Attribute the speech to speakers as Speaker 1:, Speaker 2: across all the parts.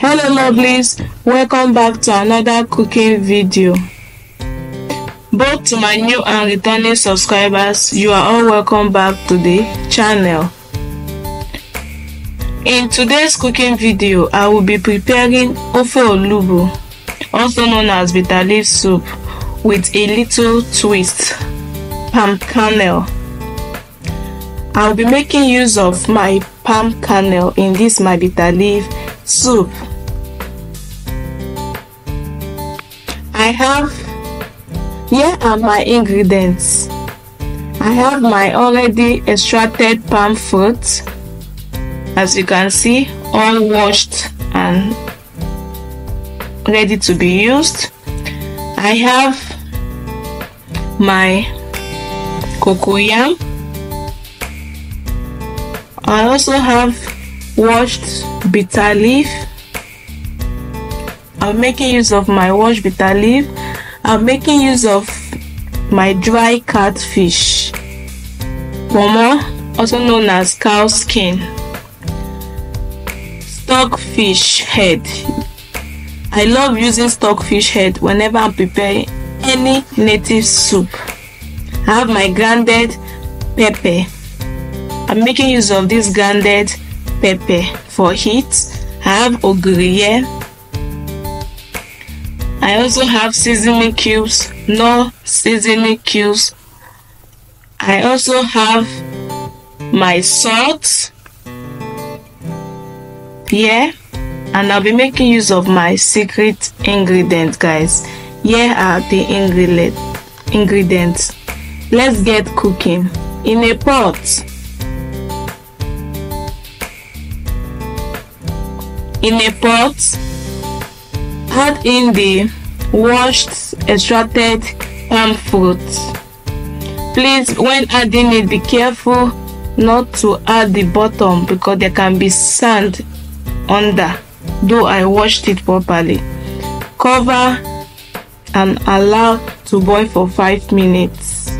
Speaker 1: hello lovelies. Welcome back to another cooking video. Both to my new and returning subscribers you are all welcome back to the channel. In today's cooking video i will be preparing ofe onugbu also known as bitter leaf soup with a little twist palm kernel. I'll be making use of my palm kernel in this my bitter leaf soup i have here are my ingredients. I have my already extracted palm fruit. As you can see all washed and ready to be used. I have my cocoyam i also have washed bitter leaf i'm making use of my washed bitter leaf. I'm making use of my dry catfish. Momo also known as cow skin. Stockfish head. I love using stockfish head whenever i'm preparing any native soup. I have my grounded pepper. I'm making use of this grounded pepper for heat. I have ogiri here i also have seasoning cubes. No seasoning cubes. I also have my salt. Here and i'll be making use of my secret ingredient guys. Here are the ingredient ingredients. Let's get cooking. In a pot. In a pot add in the washed extracted palm fruit. Please when adding it be careful not to add the bottom because there can be sand under. Though i washed it properly. Cover and allow to boil for five minutes.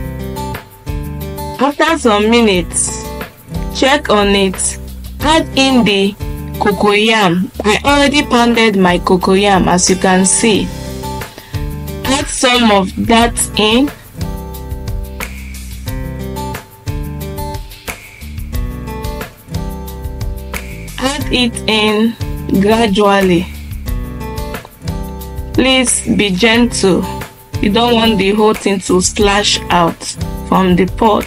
Speaker 1: After some minutes check on it. Add in the cocoyam. I already pounded my cocoyam as you can see. Add some of that in. Add it in gradually. Please be gentle. You don't want the whole thing to splash out from the pot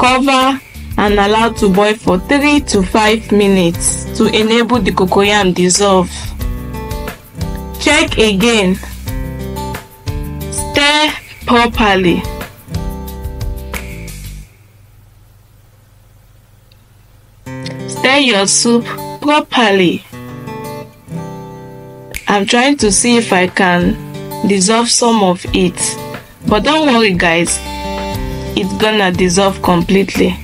Speaker 1: cover and allow to boil for 3 to 5 minutes to enable the cocoyam dissolve. Check again. Stir properly. Stir your soup properly. I'm trying to see if i can dissolve some of it but don't worry guys it's gonna dissolve completely.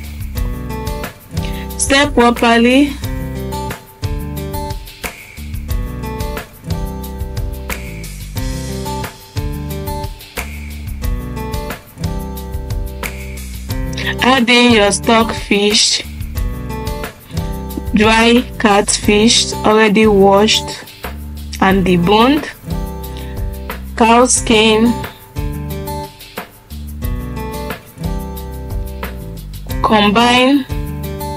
Speaker 1: Stir properly. Add in your stockfish dry catfish already washed and deboned. Cow skin combine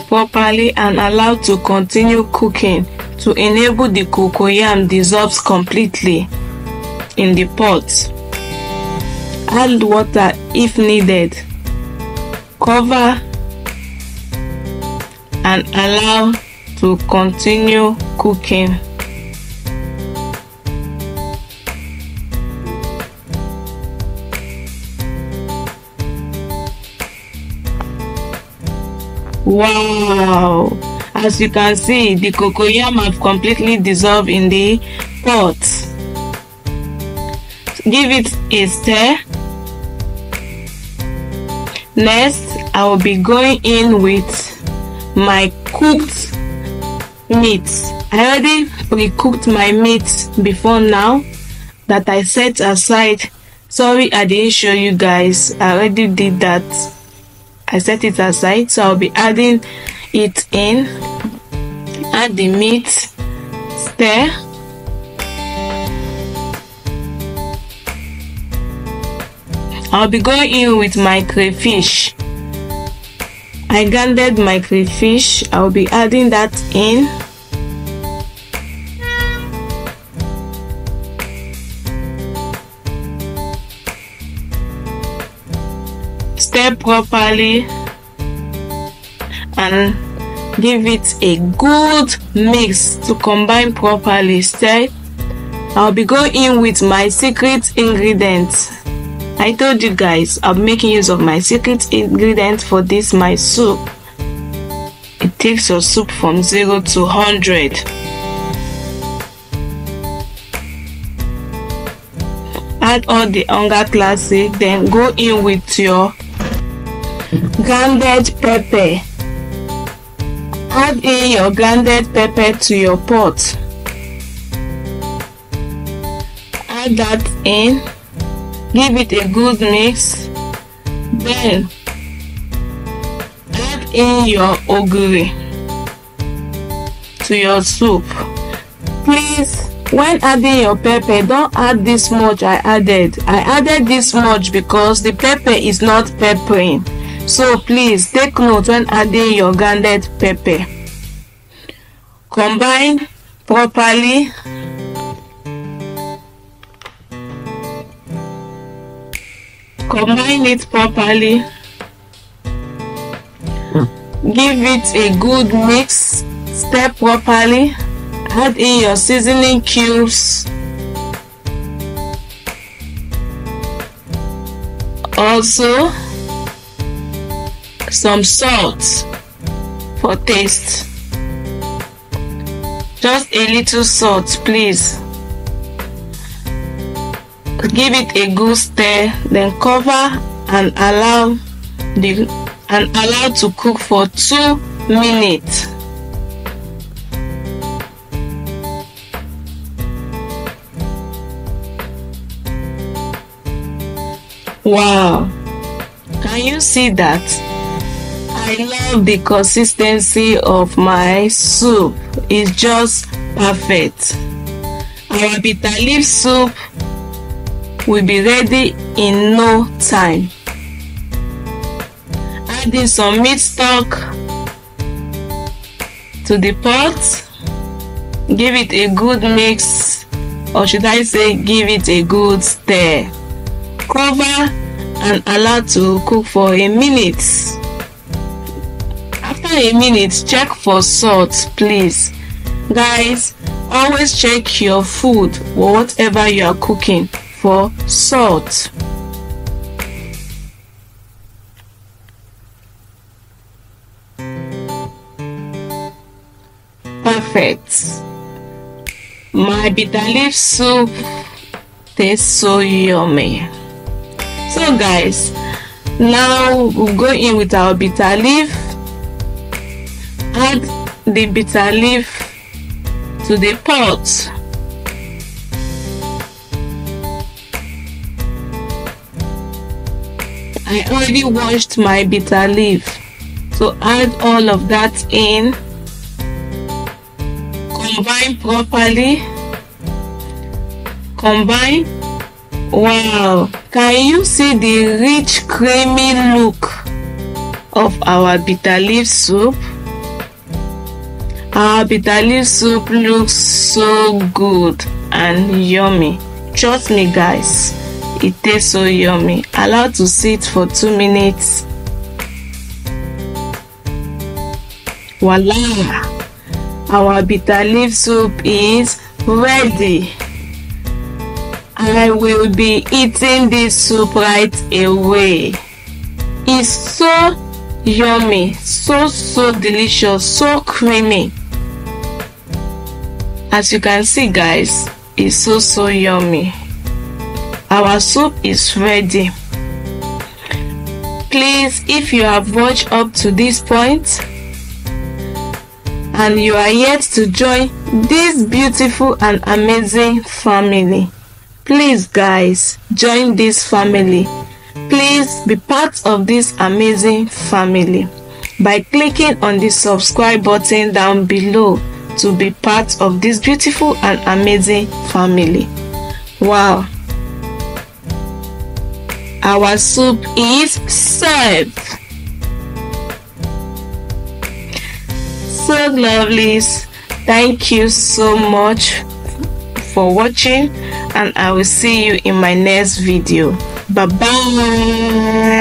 Speaker 1: properly and allow to continue cooking to enable the cocoyam dissolves completely in the pot. Add water if needed. Cover and allow to continue cooking wow. As you can see the cocoyam have completely dissolved in the pot. Give it a stir. Next i will be going in with my cooked meat. I already pre-cooked my meat before now that i set aside. Sorry i didn't show you guys. I already did that i set it aside so i'll be adding it in add the meat stir I'll be going in with my crayfish. I grounded my crayfish. I'll be adding that in. Properly and give it a good mix to combine properly. Stir. I'll be going in with my secret ingredients I told you guys I'm making use of my secret ingredient for this my soup. It takes your soup from 0 to 100. Add all the hunger classic then go in with your grounded pepper. Add in your grounded pepper to your pot. Add that in. Give it a good mix. Then add in your ogiri to your soup. Please when adding your pepper don't add this much i added. I added this much because the pepper is not peppering so please take note when adding your grounded pepper. Combine properly. Combine it properly. Give it a good mix. Stir properly. Add in your seasoning cubes. Also some salt for taste. Just a little salt please. Give it a good stir then cover and allow the and allow to cook for two minutes. Wow. Can you see that i love the consistency of my soup it's just perfect our bitter leaf soup will be ready in no time. Adding some meat stock to the pot. Give it a good mix or should I say give it a good stir. Cover and allow to cook for a minute. A minute, check for salt please. Guys, always check your food or whatever you are cooking for salt. Perfect. My bitter leaf soup tastes so yummy. So guys, now we'll go in with our bitter leaf. Add the bitter leaf to the pot. I already washed my bitter leaf. So add all of that in. Combine properly. Combine. Wow. Can you see the rich creamy look of our bitter leaf soup? Our bitter leaf soup looks so good and yummy. Trust me guys it tastes so yummy. Allow to sit for two minutes. Voila! Our bitter leaf soup is ready. I will be eating this soup right away. It's so yummy so so delicious so creamy as you can see guys it's so so yummy. Our soup is ready. Please if you have watched up to this point and you are yet to join this beautiful and amazing family please guys join this family. Please be part of this amazing family by clicking on the subscribe button down below to be part of this beautiful and amazing family. Wow. Our soup is served. So lovelies thank you so much for watching and i will see you in my next video. Bye bye